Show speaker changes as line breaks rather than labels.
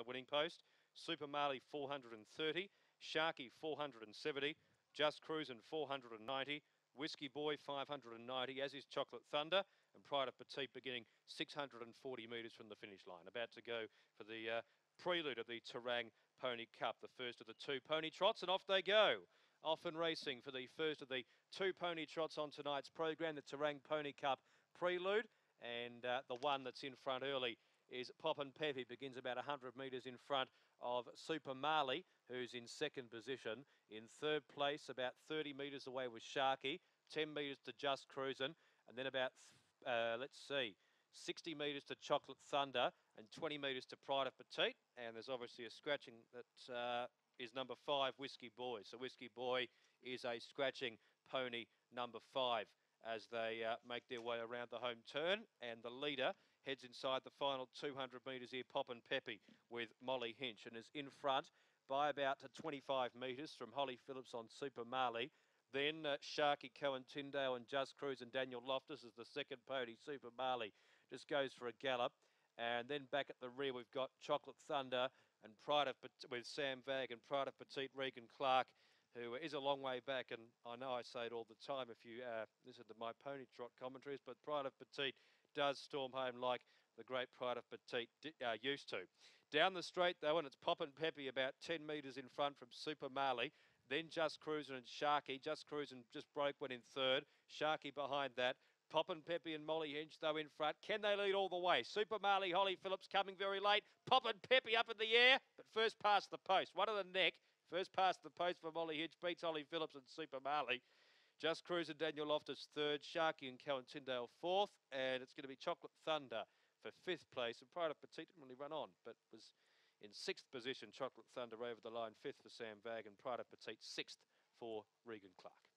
the winning post. Super Marley 430, Sharky 470, Just Cruisin' 490, Whiskey Boy 590, as is Chocolate Thunder, and Pride of Petite beginning 640 metres from the finish line. About to go for the uh, prelude of the Terang Pony Cup, the first of the two pony trots, and off they go. Off and racing for the first of the two pony trots on tonight's program, the Terang Pony Cup prelude, and uh, the one that's in front early is Poppin' Peppy, begins about 100 metres in front of Super Marley, who's in second position. In third place, about 30 metres away was Sharky, 10 metres to Just Cruisin', and then about, uh, let's see, 60 metres to Chocolate Thunder and 20 metres to Pride of Petite. And there's obviously a scratching that uh, is number five, Whiskey Boy. So Whiskey Boy is a scratching pony number five as they uh, make their way around the home turn. And the leader heads inside the final 200 metres here, Poppin' Peppy with Molly Hinch and is in front by about 25 metres from Holly Phillips on Super Marley. Then uh, Sharky Cohen Tyndale and Just Cruisin' Daniel Loftus as the second pony. Super Marley just goes for a gallop. And then back at the rear, we've got Chocolate Thunder and Pride of with Sam Vag and Pride of Petite Regan Clark, who is a long way back. And I know I say it all the time if you uh, listen to my pony trot commentaries, but Pride of Petite does storm home like the great Pride of Petite uh, used to. Down the straight, though, and it's Poppin' Peppy about 10 metres in front from Super Marley. Then Just Cruisin' and Sharky. Just Cruisin' just broke one in third. Sharky behind that. Poppin' Peppy and Molly Hinch, though, in front. Can they lead all the way? Super Marley, Holly Phillips coming very late. Poppin' Peppy up in the air, but first past the post. One of the neck. First past the post for Molly Hinch. Beats Holly Phillips and Super Marley. Just Cruisin', Daniel Loftus third, Sharky and Cohen Tyndale fourth, and it's going to be Chocolate Thunder for fifth place. And Pride of Petite didn't really run on, but was in sixth position. Chocolate Thunder over the line, fifth for Sam Vag, and Pride of Petite sixth for Regan Clark.